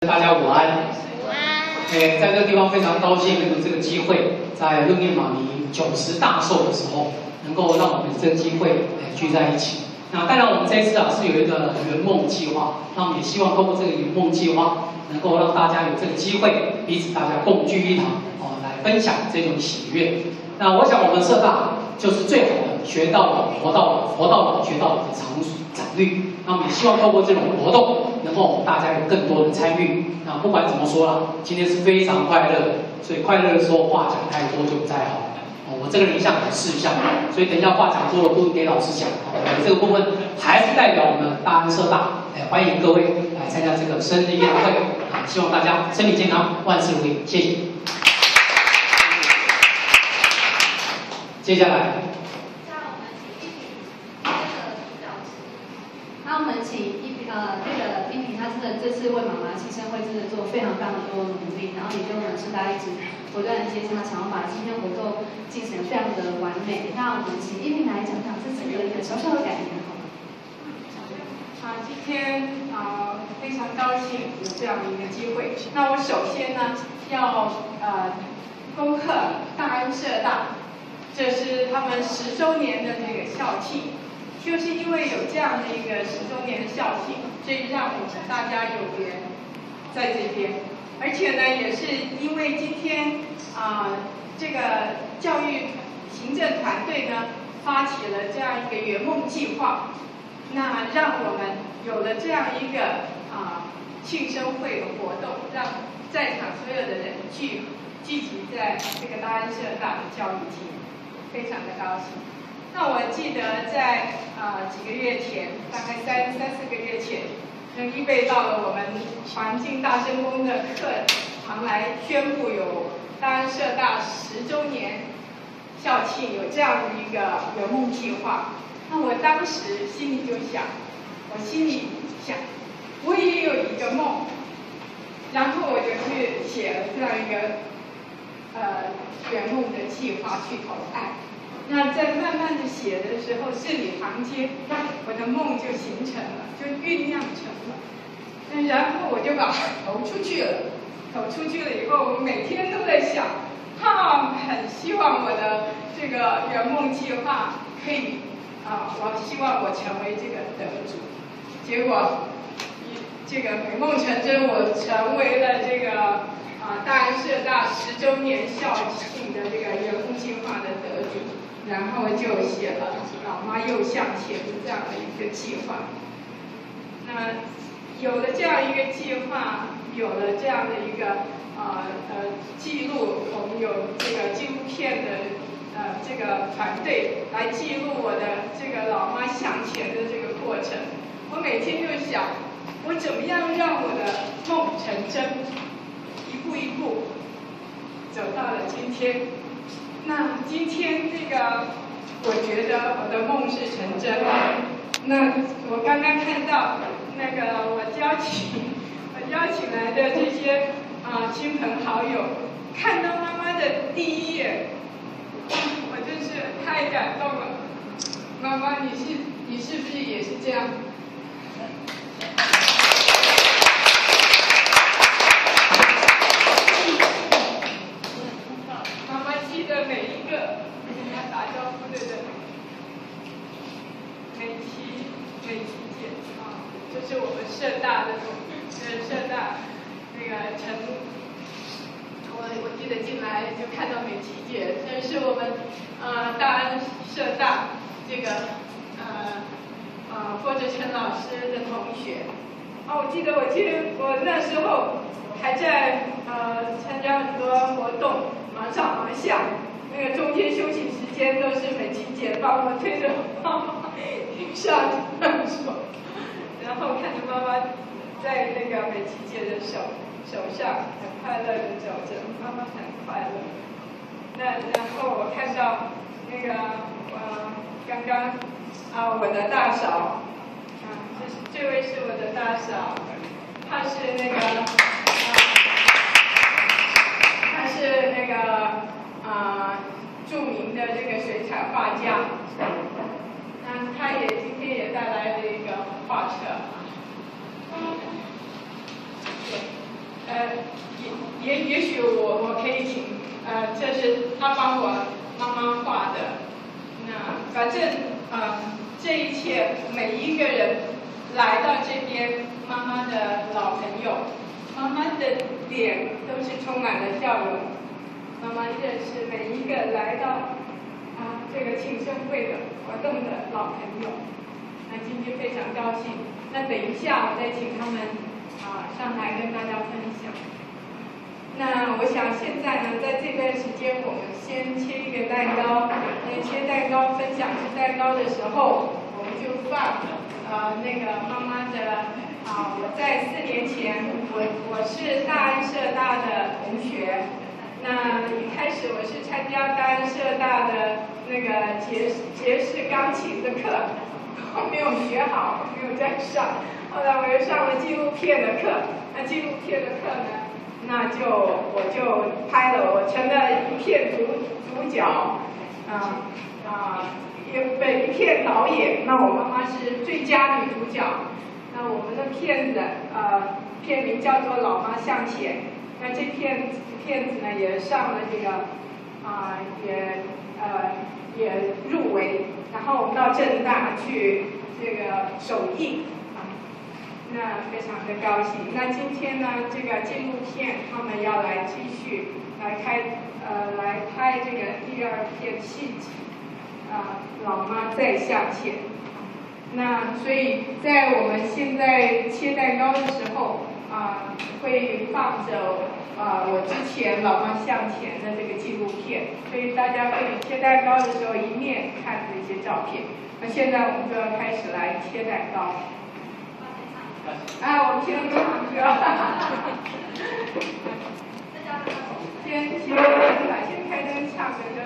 大家午安。午安。诶，在这个地方非常高兴有这个机会，在六念马尼九十大寿的时候，能够让我们这个机会诶聚在一起。那当然，我们这一次啊是有一个圆梦计划，那我们也希望通过这个圆梦计划，能够让大家有这个机会，彼此大家共聚一堂，哦，来分享这种喜悦。那我想，我们社大就是最好的学到老、活到老、活到老、学到老的场场域。那我们也希望透过这种活动。能够大家有更多的参与，那不管怎么说啦，今天是非常快乐，所以快乐的时候话讲太多就不太好。哦，我这个人一向很事项，所以等一下话讲多了不如给老师讲。我这个部分还是代表我们大安社大，欢迎各位来参加这个生日宴会，啊，希望大家身体健康，万事如意，谢谢。接下来。那我们请一呃那个一平，他真的这次为妈妈庆生会真的做非常非常多的努力，然后也跟我们师大一直不断的接洽，想要把今天活动进行非常的完美。那我们请一平来讲讲这整个一个小小的感言，好吗？啊，今天啊非常高兴有这样的一个机会。那我首先呢要呃恭贺大安社大，这是他们十周年的这个校庆。就是因为有这样的一个十周年的校庆，所以让我们大家有缘在这边，而且呢，也是因为今天啊，这个教育行政团队呢发起了这样一个圆梦计划，那让我们有了这样一个啊庆生会的活动，让在场所有的人聚聚集在这个大安社大的教育厅，非常的高兴。那我记得在啊几个月前，大概三三四个月前，那预备到了我们环境大声宫的课堂来宣布有大安社大十周年校庆，有这样的一个圆梦计划。那我当时心里就想，我心里想，我也有一个梦，然后我就去写了这样一个呃圆梦的计划去投案。那在慢慢的写的时候，字里行间，我的梦就形成了，就酝酿成了。那然后我就把它投出去了，投出去了以后，我每天都在想，哈，很希望我的这个圆梦计划可以，啊，我希望我成为这个得主。结果，这个美梦成真，我成为了这个啊大安社大十周年校庆的这个圆梦计划的得主。然后就写了“老妈又向前”这样的一个计划。那有了这样一个计划，有了这样的一个呃呃记录，我们有这个纪录片的呃这个团队来记录我的这个老妈向前的这个过程。我每天就想，我怎么样让我的梦成真，一步一步走到了今天。那今天这个，我觉得我的梦是成真了。那我刚刚看到那个我邀请我邀请来的这些啊亲朋好友，看到妈妈的第一眼，我真是太感动了。妈妈，你是你是不是也是这样？是我们社大的，呃，社大那个陈，我我记得进来就看到美琪姐，这是我们呃大安社大这个呃呃郭志成老师的同学。哦，我记得我今我那时候还在呃参加很多活动，忙上忙下，那个中间休息时间都是美琪姐帮我推着上厕所。然后看着妈妈在那个美琪姐的手手上很快乐的走着，妈妈很快乐。那然后我看到那个呃刚刚啊我的大嫂啊，这是这位是我的大嫂，她是那个啊她是那个啊著名的这个水彩画家。也也也许我我可以请，呃，这是他帮我妈妈画的。那反正呃，这一切每一个人来到这边，妈妈的老朋友，妈妈的脸都是充满了笑容。妈妈认识每一个来到啊这个庆生会的活动的老朋友。那今天非常高兴。那等一下我再请他们啊上台跟。我想现在呢，在这段时间，我们先切一个蛋糕。那切蛋糕、分享吃蛋糕的时候，我们就放呃那个妈妈的啊，我在四年前，我我是大安社大的同学。那一开始我是参加大安社大的那个爵士爵士钢琴的课，后 没有学好，没有再上。后来我又上了纪录片的课，那纪录片的课呢？那就我就拍了，我成了一片主主角，啊啊，一被一片导演。那我妈妈是最佳女主角。那我们的片子，呃，片名叫做《老妈向前》。那这片片子呢，也上了这个，啊，也呃也入围。然后我们到正大去这个首映啊。那非常的高兴。那今天呢，这个纪录片他们要来继续来开，呃，来拍这个第二片戏集，啊，老妈再向前。那所以在我们现在切蛋糕的时候，啊，会放着啊我之前老妈向前的这个纪录片，所以大家可以切蛋糕的时候一面看这些照片。那现在我们就要开始来切蛋糕。哎，我们先唱歌，先先先开灯唱个歌。